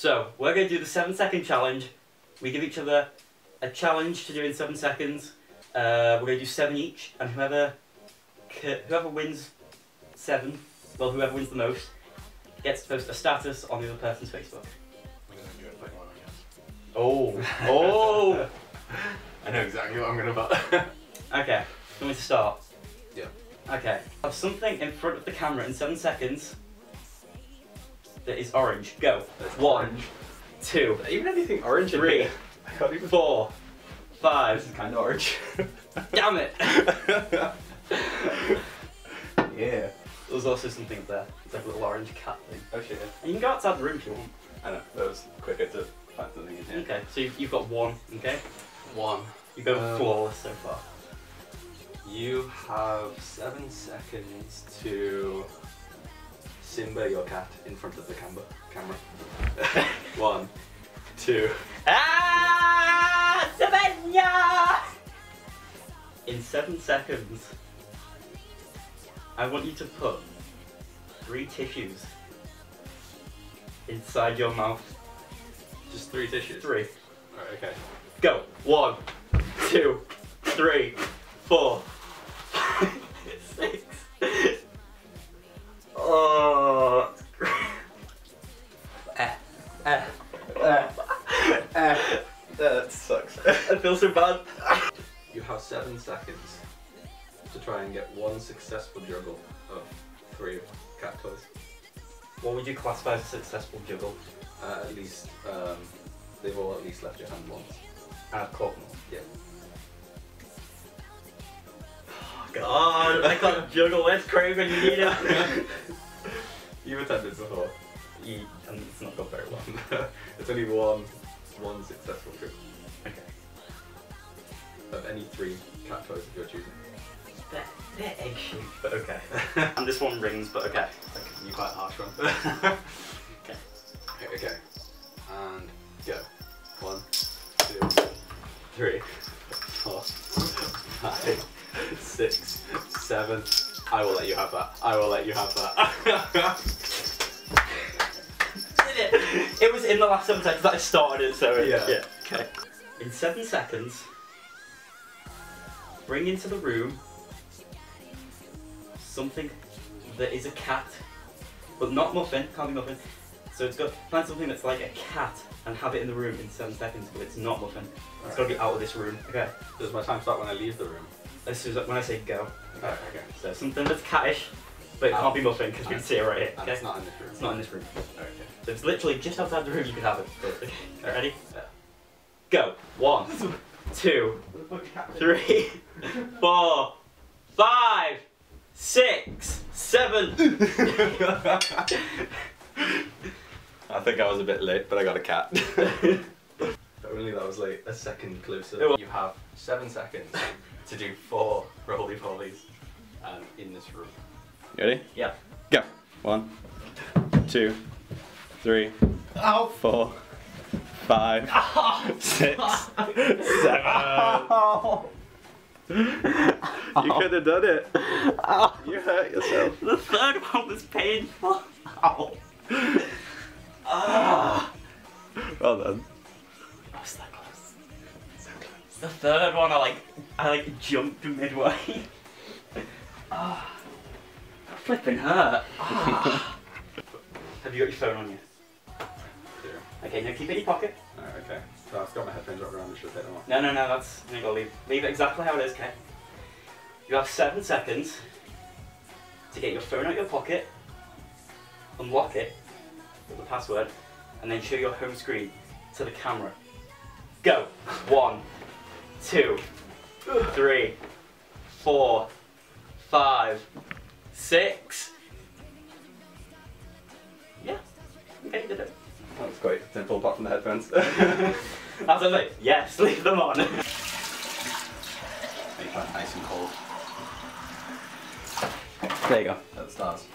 So, we're going to do the seven second challenge. We give each other a challenge to do in seven seconds. Uh, we're going to do seven each, and whoever whoever wins seven, well, whoever wins the most, gets to post a status on the other person's Facebook. I'm gonna do it like one again. Oh, oh. I know exactly what I'm gonna buy. okay, you want me to start? Yeah. Okay, have something in front of the camera in seven seconds that is orange. Go. That's One, orange. two, Even anything orange Three. I can't even. four, This five. is kind of orange. Damn it! yeah. There's also something there. It's like a little orange cat thing. Oh shit. And you can go outside the room if you want. I know. That was quicker to find something in here. Okay, so you've, you've got one. Okay, One. you've been Um, flawless so far. You have seven seconds to Simba your cat in front of the camera. Camera. One, two. Ah, Savannah! In seven seconds, I want you to put three tissues inside your mouth. Just three tissues. Three. Alright, okay. Go. One, two, three, four, I feel so bad. you have seven seconds to try and get one successful juggle of three cat toys. What would you classify as a successful juggle? Uh, at least um, they've all at least left your hand once. And I've caught them. Yeah. Oh God, I can't juggle. Where's Craig when you need him? You've attempted before. Ye- and it's not gone very well. it's only one one successful juggle Okay. Of any three cat toys if you're choosing. They're, they're egg shaped, but okay. and this one rings, but okay. Like you quite harsh one. Okay. okay, okay. And go. One, two, three, four, five, six, seven. I will let you have that. I will let you have that. Did it? It was in the last seven seconds that I started it, so Yeah. yeah. Okay. In seven seconds, bring into the room something that is a cat, but not muffin. Can't be muffin. So it's got find something that's like a cat and have it in the room in seven seconds, but it's not muffin. It's got to be out of this room. Okay. Does my time start when I leave the room? This is when I say go. Okay, okay. So something that's cattish, but it can't be muffin because we can see it right here. Okay. it's not in this room. It's not in this room. Okay. So it's literally just outside the room you can have it. Okay. Alright, ready? Go. One, two, three, four, five, six, seven. I think I was a bit late, but I got a cat. if only that was like a second closer. You have seven seconds to do four roly polies um, in this room. You ready? Yeah. Go. One, two, three, Ow. four, five, six, seven. You could have done it. You hurt yourself. The third one was painful. Ow. Ah. Well done. I was that close. So close. The third one, I like, I like jumped midway. Ah. Flipping hurt. Ah. Have you got your phone on you? Okay, now keep it in your pocket. Alright, okay. So I've got my headphones wrapped around, I should take them off. No, no, no, that's, you gotta leave, leave it exactly how it is, okay? You have seven seconds to get your phone out of your pocket, unlock it with the password, and then show your home screen to the camera. Go! One, two, three, four, five, six. Yeah, okay, you did it. That was quite simple apart from the headphones. That's it. Yes, leave them on. Make that nice and cold. There you go. At the stars.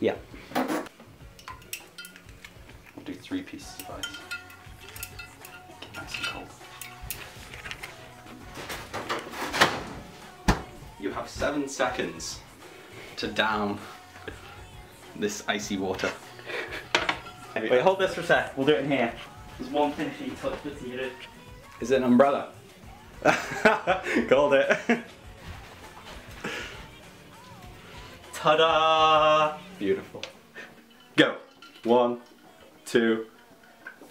Yeah. I'll do three pieces of ice. Make it nice and cold. You have seven seconds to down this icy water. Wait, hold this for a sec. We'll do it in here. There's one thing finishing touch that's needed. Is it an umbrella? Called it. Ta-da! Beautiful. Go. One, two,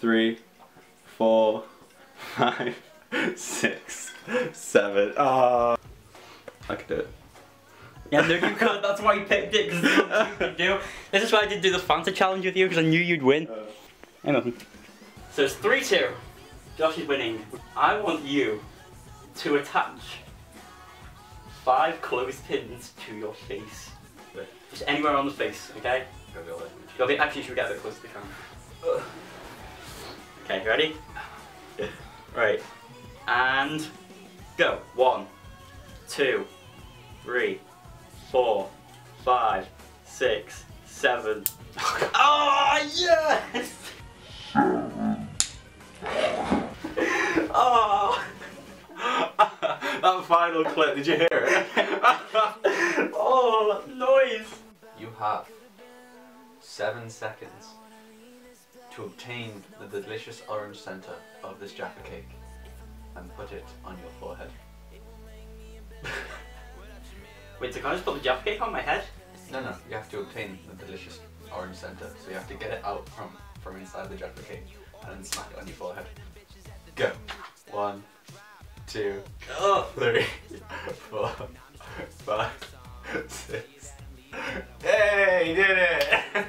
three, four, five, six, seven. Ah. I could do it. Yeah, no, you could. That's why you picked it because you could do. This is why I did do the Fanta challenge with you because I knew you'd win. Uh. Hey, nothing. So it's three two. Josh is winning. I want you to attach five clothespins to your face. Just anywhere on the face, okay? You'll be actually should get a bit closer to the camera. Okay, ready? Right. And go. One, two, three, four, five, six, seven. Oh yes! Oh, that final clip, did you hear it? oh, noise! You have seven seconds to obtain the delicious orange center of this Jaffa cake and put it on your forehead. Wait, so can I just put the Jaffa cake on my head? No, no, you have to obtain the delicious orange center. So you have to get it out from, from inside the Jaffa cake and then smack it on your forehead. Go. One, two, Oh, three, four, five, six. Hey, you did it!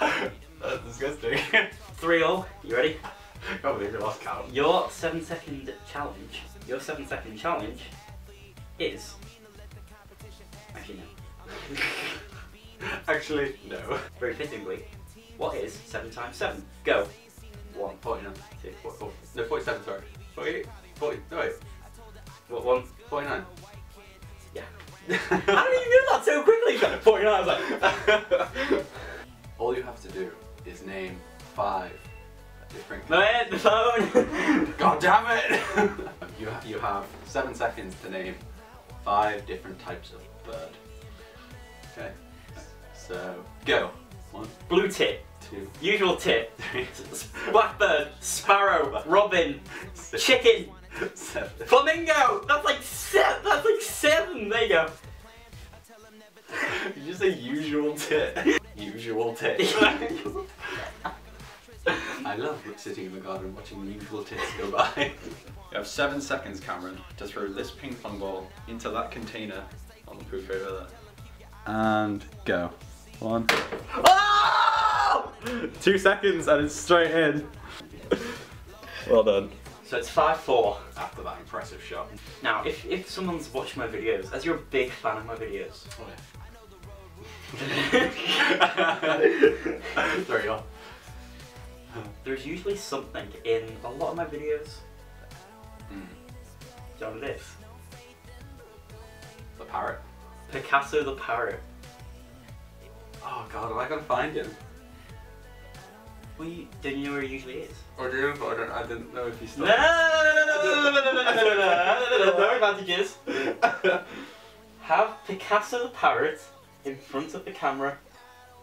That's disgusting. three all. You ready? can't believe lost count. Your seven second challenge. Your seven second challenge is. Actually, no. Actually, no. Very fittingly, what is seven times seven? Go. One, 49. two, Four, four, no, 47, sorry. 48, 40, no wait, what, one. 49. Yeah. How did you know that so quickly? Forty-nine. I was like, All you have to do is name five different. no, the phone. God damn it! you, ha- you have seven seconds to name five different types of bird. Okay. So go. One, Blue tit. two, Usual tit. three, Blackbird. Sparrow. Robin. six, Chicken. seven. Flamingo. That's like seven. That's like seven. There you go. Did you say usual tit? Usual tit. I love sitting in the garden watching the usual tits go by. You have seven seconds, Cameron, to throw this ping pong ball into that container on the poof over there. And go. One. Oh! Two seconds and it's straight in. well done. So it's five four. After that impressive shot. Now, if if someone's watched my videos, as you're a big fan of my videos, there you go. there's usually something in a lot of my videos. Mm. Do you know what it is? The parrot. Picasso the parrot. Oh god, am I gonna find him? Well, you, don't you know where he usually is? Or do, but I, don't, I didn't know if he No, still. no, no, no, no, no, no, no, no, no, no, no, no advantages. Have Picasso the parrot in front of the camera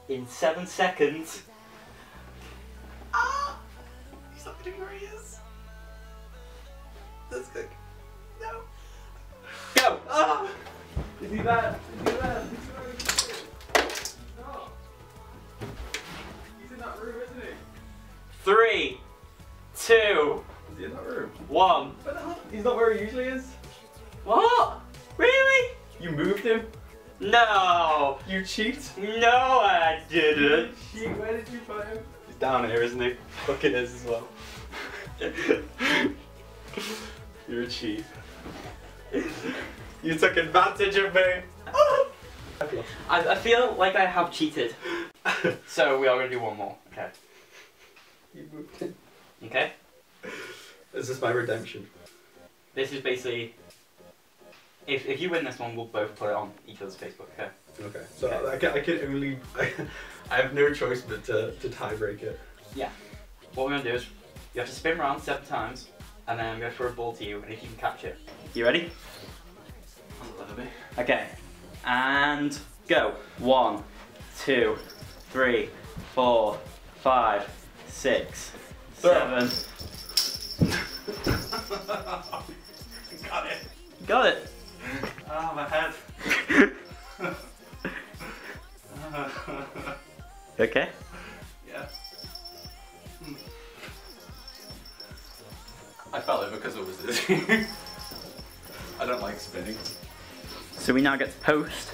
in seven seconds. Ah! He's not gonna know where he is. That's good. Three, two, Is he in that room? one. Where the hell? He's not where he usually is. What? Really? You moved him. No! You cheat. No, I didn't. Cheat. Where did you put him? He's down here, isn't he? Look, it is as well. You're a cheat. You took advantage of me. I, I feel like I have cheated. so we are gonna do one more. Okay. You moved him. Okay. This is my redemption. This is basically. If, if you win this one, we'll both put it on each other's Facebook. Okay. Okay, so Okay. I, can, I can only. I have no choice but to, to tie break it. Yeah. What we're gonna do is you have to spin around seven times, and then I'm gonna throw a ball to you, and if you can catch it. You ready? Okay. And go. One, two, three, four, five, six, Throw. seven. Got it. Got it. Oh, my head. Okay. yeah. I felt it because it was dizzy. So we now get to post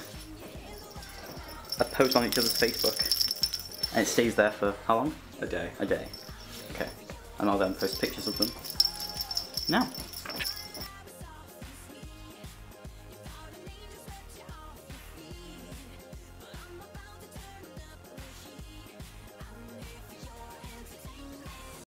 a post on each other's Facebook. And it stays there for how long? A day. A day. Okay. And I'll then post pictures of them. Now.